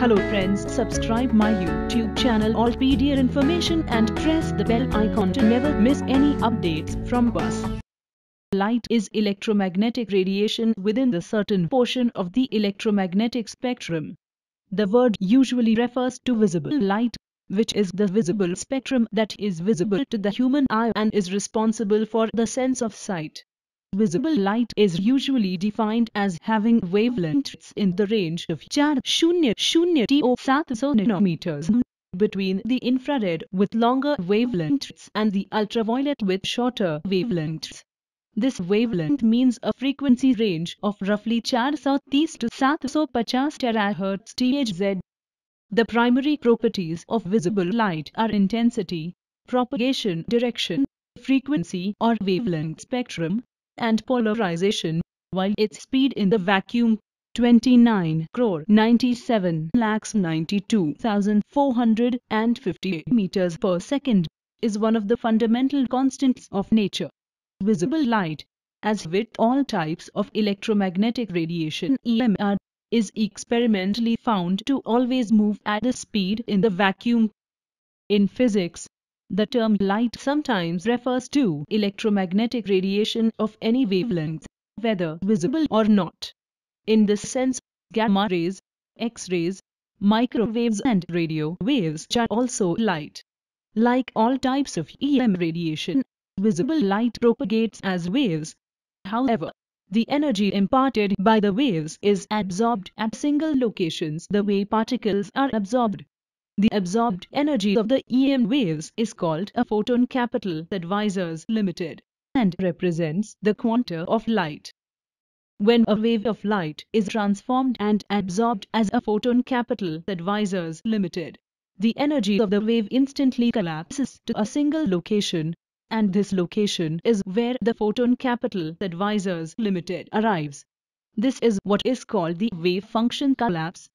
Hello friends, subscribe my YouTube channel Allpedia Information and press the bell icon to never miss any updates from us. Light is electromagnetic radiation within the certain portion of the electromagnetic spectrum. The word usually refers to visible light, which is the visible spectrum that is visible to the human eye and is responsible for the sense of sight. Visible light is usually defined as having wavelengths in the range of 400 to 700 nanometers between the infrared with longer wavelengths and the ultraviolet with shorter wavelengths. This wavelength means a frequency range of roughly 430 to 750 terahertz THz. The primary properties of visible light are intensity, propagation direction, frequency or wavelength spectrum, and polarization, while its speed in the vacuum 29 crore 97 lakhs 92,458 meters per second is one of the fundamental constants of nature visible light, as with all types of electromagnetic radiation EMR, is experimentally found to always move at a speed in the vacuum. In physics, the term light sometimes refers to electromagnetic radiation of any wavelength, whether visible or not. In this sense, gamma rays, X-rays, microwaves and radio waves are also light. Like all types of EM radiation, visible light propagates as waves. However, the energy imparted by the waves is absorbed at single locations the way particles are absorbed. The absorbed energy of the EM waves is called a photon capital advisors limited and represents the quanta of light. When a wave of light is transformed and absorbed as a photon capital advisors limited, the energy of the wave instantly collapses to a single location and this location is where the Photon Capital Advisors Limited arrives. This is what is called the wave function collapse.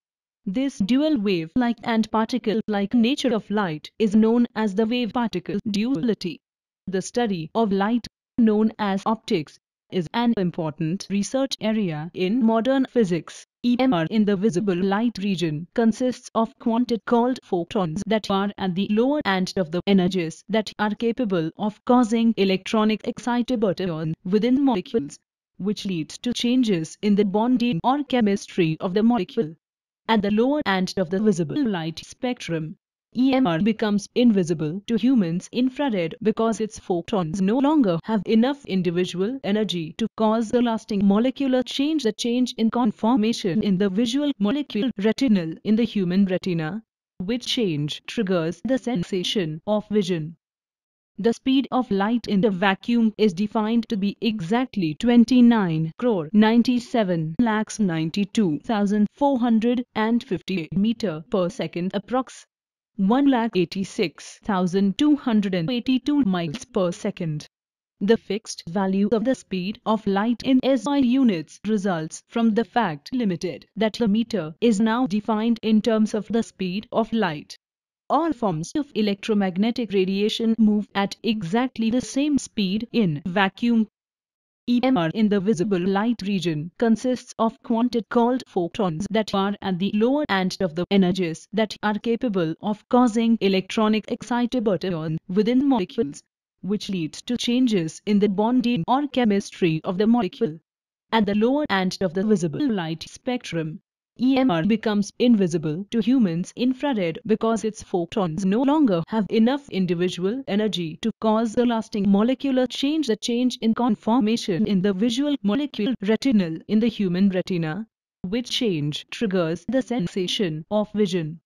This dual wave-like and particle-like nature of light is known as the wave-particle duality. The study of light, known as optics, is an important research area in modern physics. EMR in the visible light region consists of quantities called photons that are at the lower end of the energies that are capable of causing electronic excitation within molecules, which leads to changes in the bonding or chemistry of the molecule. At the lower end of the visible light spectrum, EMR becomes invisible to humans infrared because its photons no longer have enough individual energy to cause a lasting molecular change the change in conformation in the visual molecule retinal in the human retina, which change triggers the sensation of vision. The speed of light in the vacuum is defined to be exactly 29 crore 97 lakhs 92,458 meter per second approx. 1,86,282 miles per second. The fixed value of the speed of light in SI units results from the fact limited that the meter is now defined in terms of the speed of light. All forms of electromagnetic radiation move at exactly the same speed in vacuum EMR in the visible light region consists of quantities called photons that are at the lower end of the energies that are capable of causing electronic excitation within molecules, which leads to changes in the bonding or chemistry of the molecule. At the lower end of the visible light spectrum, EMR becomes invisible to humans infrared because its photons no longer have enough individual energy to cause a lasting molecular change the change in conformation in the visual molecule retinal in the human retina, which change triggers the sensation of vision.